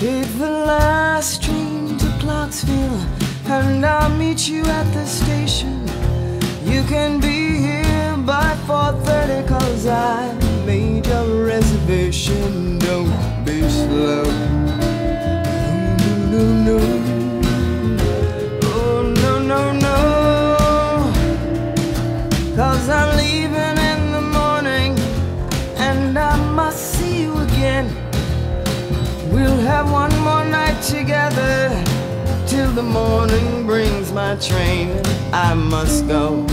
Take the last train to Clarksville, and I'll meet you at the station. You can be We'll have one more night together till the morning brings my train. I must go.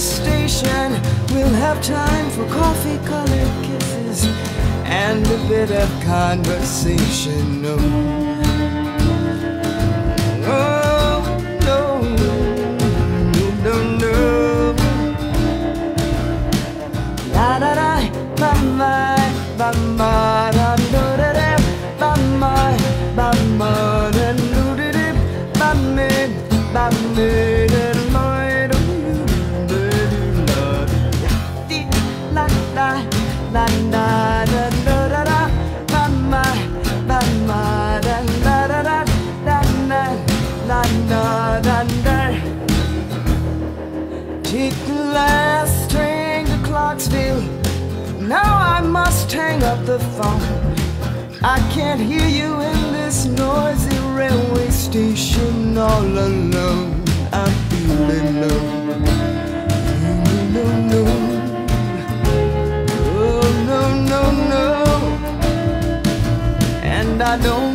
Station. We'll have time for coffee colored kisses and a bit of conversation. No. Oh, no. No, no. La da da, hang up the phone. I can't hear you in this noisy railway station all alone. I'm feeling low. No, no, no. Oh, no, no, no. And I don't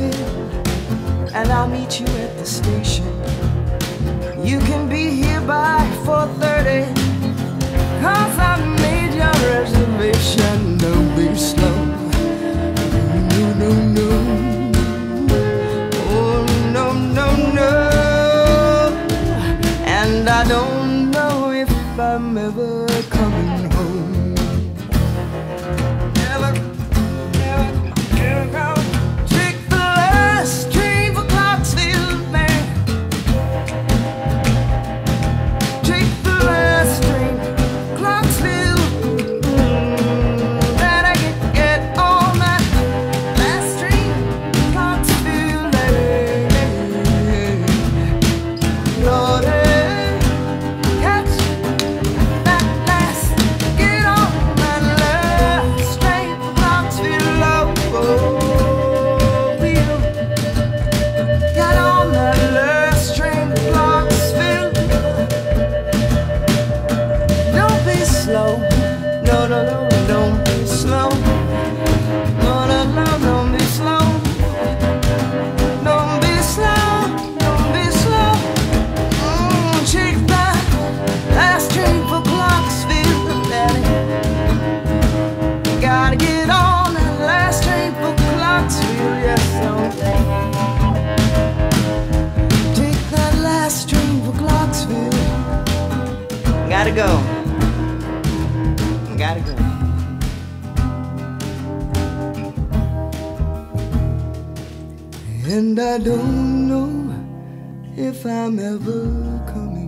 and I'll meet you at the station. You can No, no, no, don't be slow. No, no, no, don't be slow. Don't be slow. Don't be slow. Mm, last train for. Gotta get on that last train for yes. Take that last train for. Gotta go. And I don't know if I'm ever coming